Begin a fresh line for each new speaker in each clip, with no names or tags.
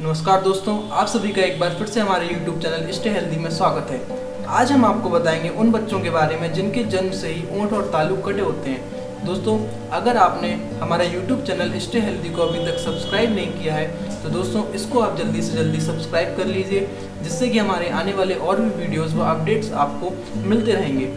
नमस्कार दोस्तों, आप सभी का एक बार फिर से हमारे YouTube चैनल स्टे हेल्दी में स्वागत है। आज हम आपको बताएँगे उन बच्चों के बारे में जिनके जन्म से ही ऊँट और तालु कटे होते हैं। दोस्तों, अगर आपने हमारा YouTube चैनल स्टे हेल्दी को अभी तक सब्सक्राइब नहीं किया है तो दोस्तों, इसको आप जल्दी से जल्दी सब्सक्राइब कर लीजिए, जिससे कि हमारे आने वाले और भी वीडियोज़ व अपडेट्स आपको मिलते रहेंगे।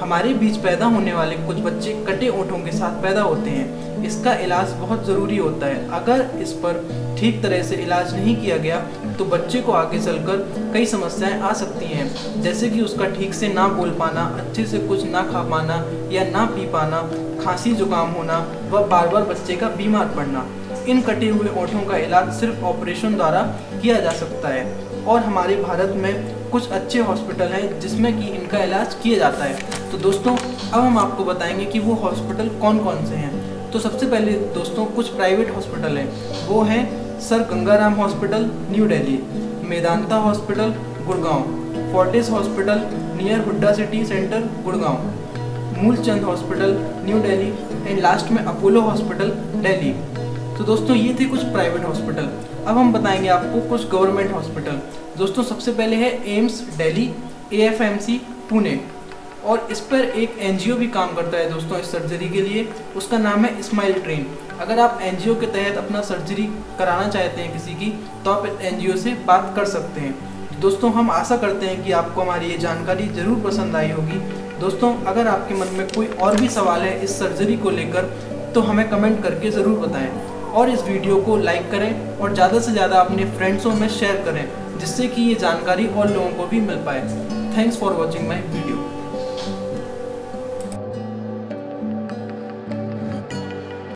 हमारे बीच पैदा होने वाले कुछ बच्चे कटे ओठों के साथ पैदा होते हैं। इसका इलाज बहुत ज़रूरी होता है। अगर इस पर ठीक तरह से इलाज नहीं किया गया तो बच्चे को आगे चलकर कई समस्याएँ आ सकती हैं। जैसे कि उसका ठीक से ना बोल पाना, अच्छे से कुछ ना खा पाना या ना पी पाना, खांसी, जुकाम होना व बार बार बच्चे का बीमार पड़ना। इन कटे हुए ओठों का इलाज सिर्फ़ ऑपरेशन द्वारा किया जा सकता है। और हमारे भारत में कुछ अच्छे हॉस्पिटल हैं जिसमें कि इनका इलाज किया जाता है। तो दोस्तों, अब हम आपको बताएँगे कि वो हॉस्पिटल कौन कौन से हैं। तो सबसे पहले दोस्तों, कुछ प्राइवेट हॉस्पिटल हैं। वो हैं sir Gangaram hospital, new Delhi, Medanta hospital, Gurgaon, Fortis hospital, near Hooda city centre, Gurgaon, Moolchand hospital, new Delhi, and last में अपोलो हॉस्पिटल, दिल्ली। तो दोस्तों, ये थे कुछ प्राइवेट हॉस्पिटल अब हम बताएँगे आपको कुछ गवर्नमेंट हॉस्पिटल दोस्तों, सबसे पहले है एम्स दिल्ली ए पुणे और इस पर एक एनजीओ भी काम करता है दोस्तों इस सर्जरी के लिए। उसका नाम है स्माइल ट्रेन अगर आप एनजीओ के तहत अपना सर्जरी कराना चाहते हैं किसी की तो आप एनजीओ से बात कर सकते हैं। दोस्तों, हम आशा करते हैं कि आपको हमारी ये जानकारी ज़रूर पसंद आई होगी। दोस्तों, अगर आपके मन में कोई और भी सवाल है इस सर्जरी को लेकर तो हमें कमेंट करके ज़रूर बताएँ। और इस वीडियो को लाइक करें और ज़्यादा से ज़्यादा अपने फ्रेंड्सों में शेयर करें, जिससे कि ये जानकारी और लोगों को भी मिल पाए। Thanks for watching my video